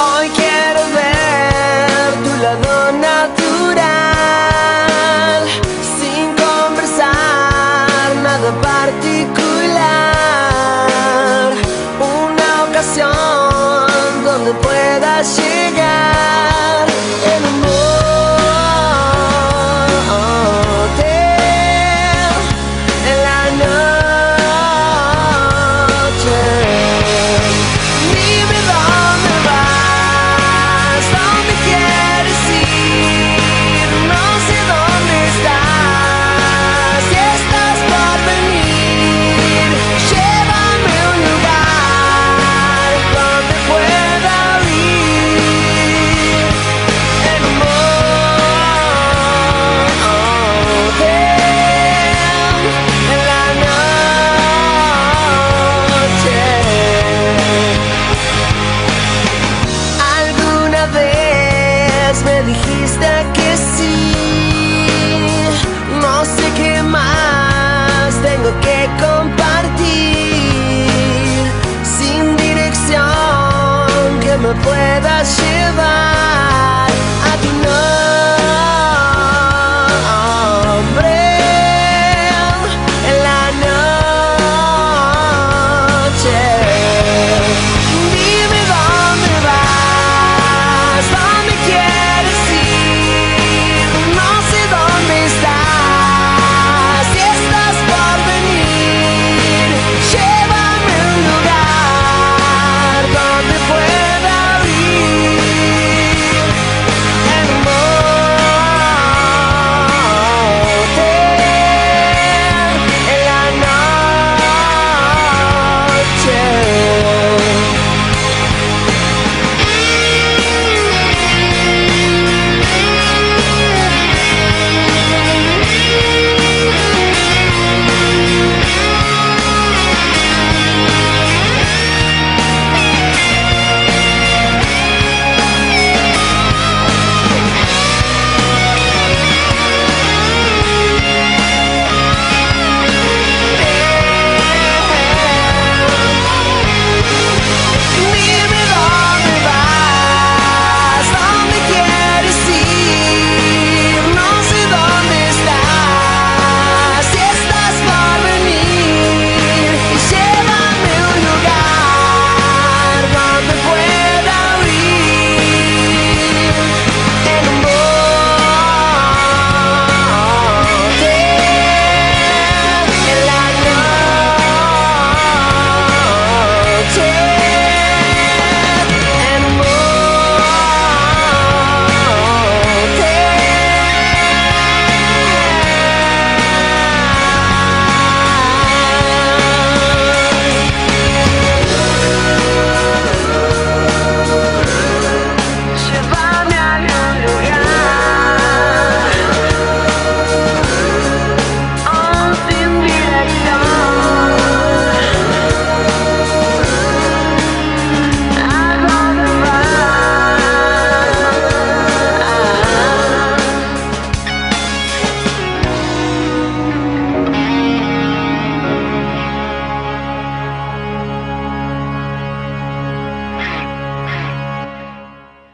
I me dijiste que